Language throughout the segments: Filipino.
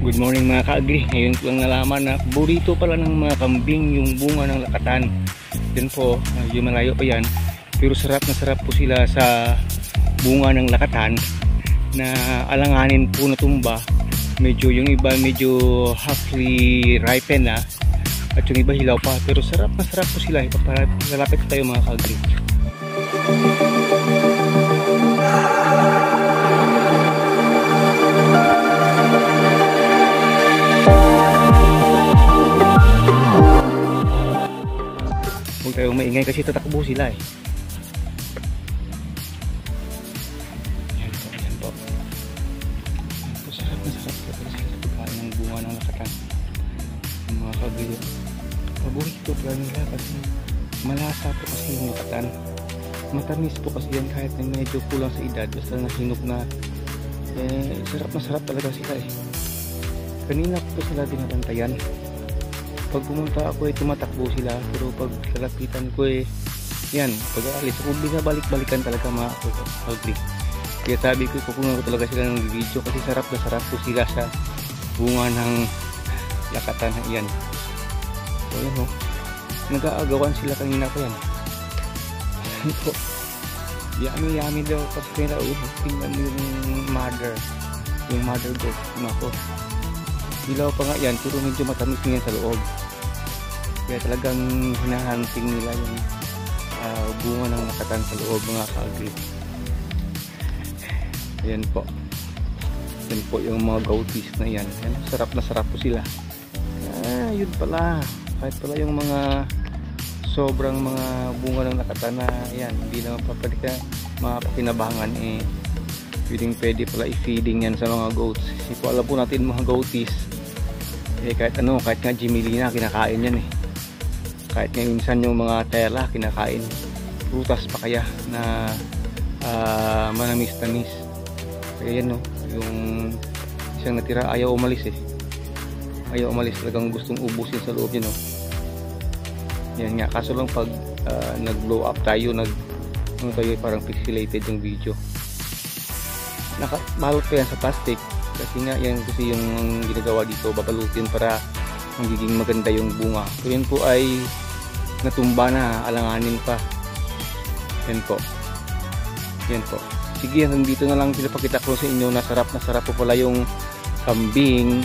Good morning mga kaagri. Ngayon ko lang nalaman na burito pala ng mga kambing yung bunga ng lakatan. Yan po, medyo malayo pa yan. Pero sarap na sarap po sila sa bunga ng lakatan na alanganin po na tumba. Medyo yung iba medyo halfly ripen na at yung iba hilaw pa. Pero sarap na sarap po sila. Ipapalapit tayo mga kaagri. Huwag tayong maingay kasi tatakbo sila eh. Yan po, yan po. Yan po, na sarap po mga kabili. Paborito pala nila kasi malasa po kasi yung lakatan. Matamis po kasi yan kahit na medyo kulang sa edad. Basta nahinog na eh, sarap na sarap talaga sila eh. Kanina po sila dinabantayan pag pumunta ako eh tumatakbo sila. Pero pag kalapitan ko eh yan pag aalis ako binabalik-balikan talaga mga ugly kaya sabi ko kukunan ko talaga sila ng video kasi sarap na sarap po sila sa bunga ng lakatan yan so yan o nag-aagawan sila kanina pa yan. Yan po? Yummy yummy daw nila oh, tingnan yung mother yung mother goat nako Ilaw pa nga yan, pero medyo matamis niyan sa loob. Kaya talagang hinahunting nila yung uh, bunga ng nakatan sa loob mga kaagri. Ayan po. Yan po yung mga goaties na yan. Ayan, sarap na sarap po sila. Ah, yun pala. Kahit pala yung mga sobrang mga bunga ng nakatan na yan, hindi naman pa pwede ka mapakinabangan eh pwedeng pwede pala i-feeding yan sa mga goats alam po natin mga goaties eh kahit ano kahit nga Jimelina kinakain yan eh. Kahit nga minsan yung mga tela kinakain. Prutas pa kaya na uh, manamis-tamis. Kaya yan no? Yung isang natira ayaw umalis eh. Ayaw umalis talagang gustong ubusin sa loob yan no? Yan nga kaso lang pag uh, nag blow up tayo nag ano tayo parang pixelated yung video. Nakabalot pa yan sa plastic kasi nga yan kasi yung ginagawa dito babalutin para magiging maganda yung bunga. So yun po ay natumba na alanganin pa. Yan po. Yan po. Sige dito na lang pinapakita ko sa inyo na sarap na sarap po pala yung kambing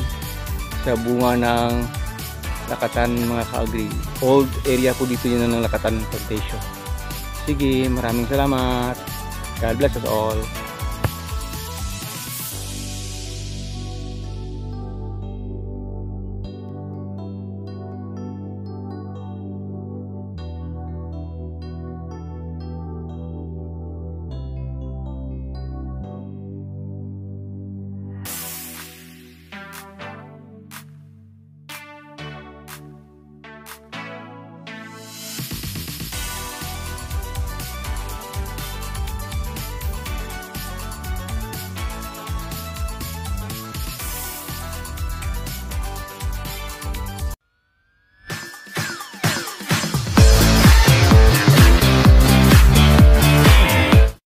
sa bunga ng lakatan mga kaagri. Old area po dito yun ng lakatan plantation. Sige maraming salamat. God bless us all